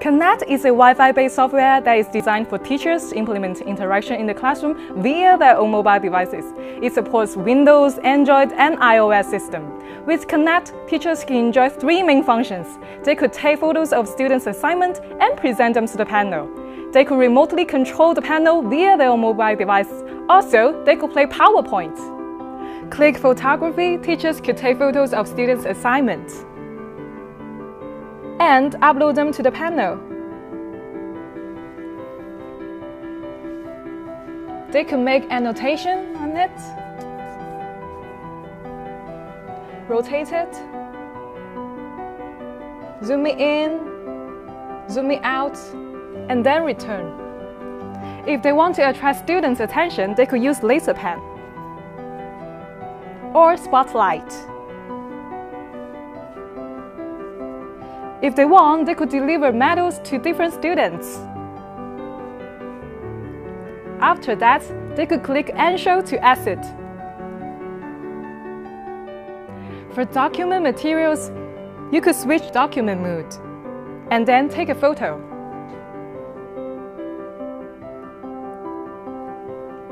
Connect is a Wi-Fi-based software that is designed for teachers to implement interaction in the classroom via their own mobile devices. It supports Windows, Android, and iOS system. With Connect, teachers can enjoy three main functions. They could take photos of students' assignment and present them to the panel. They could remotely control the panel via their mobile device. Also, they could play PowerPoint. Click photography, teachers could take photos of students' assignments and upload them to the panel. They could make annotation on it, rotate it, zoom it in, zoom it out, and then return. If they want to attract students' attention, they could use laser pen or spotlight. If they want, they could deliver medals to different students. After that, they could click and show to exit. For document materials, you could switch document mode and then take a photo.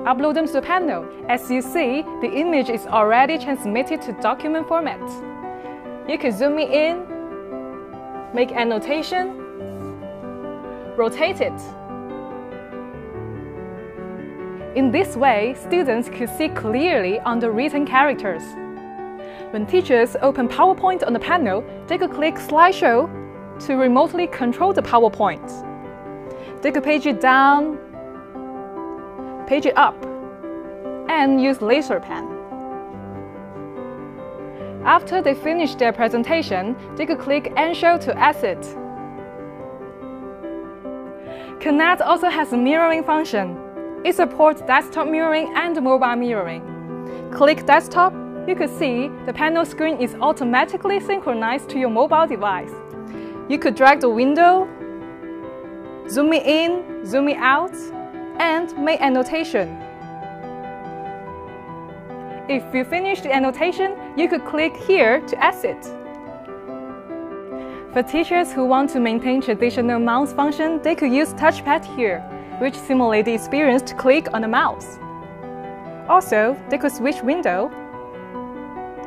Upload them to the panel. As you see, the image is already transmitted to document format. You can zoom in make annotation, rotate it. In this way, students could see clearly on the written characters. When teachers open PowerPoint on the panel, they could click Slideshow to remotely control the PowerPoint. They could page it down, page it up, and use laser pen. After they finish their presentation, they could click and show to exit. Connect also has a mirroring function. It supports desktop mirroring and mobile mirroring. Click desktop, you could see the panel screen is automatically synchronized to your mobile device. You could drag the window, zoom it in, zoom it out, and make annotation. If you finish the annotation, you could click here to exit. For teachers who want to maintain traditional mouse function, they could use touchpad here, which simulates the experience to click on the mouse. Also, they could switch window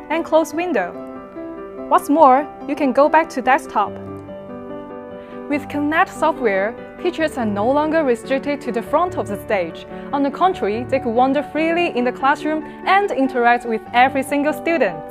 and close window. What's more, you can go back to desktop. With Connect software, teachers are no longer restricted to the front of the stage. On the contrary, they could wander freely in the classroom and interact with every single student.